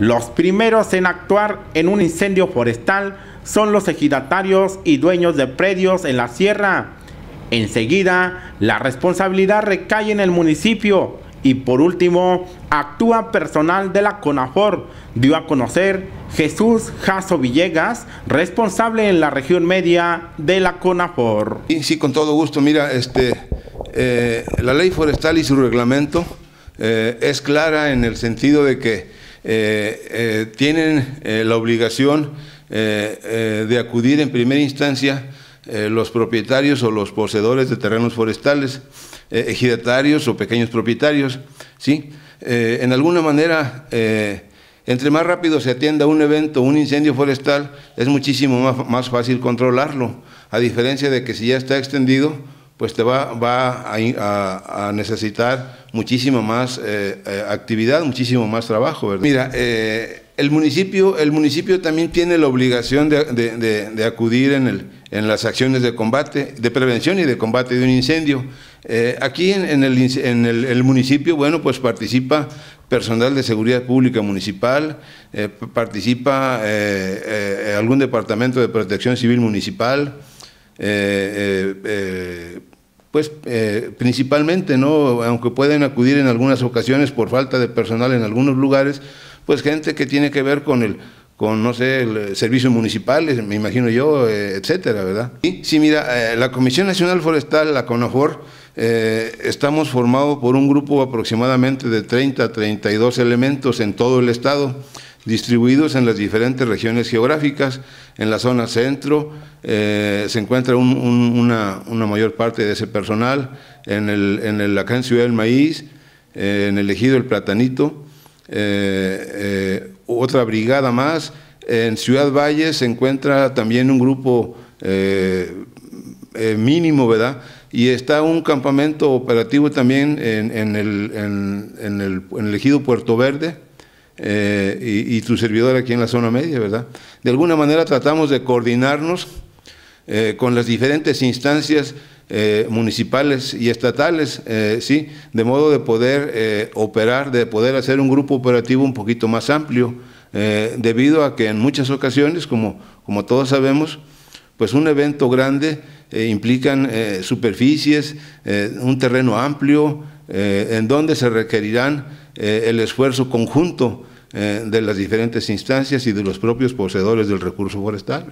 Los primeros en actuar en un incendio forestal son los ejidatarios y dueños de predios en la sierra. Enseguida, la responsabilidad recae en el municipio y por último, actúa personal de la CONAFOR, dio a conocer Jesús Jaso Villegas, responsable en la región media de la CONAFOR. Sí, con todo gusto. Mira, este, eh, la ley forestal y su reglamento eh, es clara en el sentido de que eh, tienen la obligación de acudir en primera instancia los propietarios o los poseedores de terrenos forestales, ejidatarios o pequeños propietarios, ¿sí? en alguna manera entre más rápido se atienda un evento, un incendio forestal, es muchísimo más, fácil controlarlo, a diferencia de que si ya está extendido, pues te va, a, necesitar muchísima más eh, eh, actividad, muchísimo más trabajo. Mira, eh, el, municipio, el municipio también tiene la obligación de, acudir en, el, en, las acciones de combate, de prevención y de combate de un incendio. aquí en, el, en el, municipio, bueno, pues participa personal de seguridad pública municipal, participa algún departamento de protección civil municipal, pues eh, principalmente, ¿no? aunque pueden acudir en algunas ocasiones por falta de personal en algunos lugares, pues gente que tiene que ver con el con, no sé, el servicios municipales, me imagino yo, eh, etcétera, ¿verdad? Sí, sí mira, eh, la Comisión Nacional Forestal, la CONAFOR, estamos formados por un grupo aproximadamente de 30 a 32 elementos en todo el estado, distribuidos en las diferentes regiones geográficas. En la zona centro eh, se encuentra una, mayor parte de ese personal, en, el, en el, acá en Ciudad del Maíz, eh, en el Ejido El Platanito, eh, otra brigada más. En Ciudad Valle se encuentra también un grupo mínimo, ¿verdad? Y está un campamento operativo también en, en, el, en el Ejido Puerto Verde, eh, y, tu servidor aquí en la zona media, ¿verdad? De alguna manera tratamos de coordinarnos eh, con las diferentes instancias eh, municipales y estatales, ¿sí? De modo de poder operar, de poder hacer un grupo operativo un poquito más amplio, debido a que en muchas ocasiones, como, como todos sabemos, pues un evento grande implican superficies, un terreno amplio, en donde se requerirán el esfuerzo conjunto eh, de las diferentes instancias y de los propios poseedores del recurso forestal.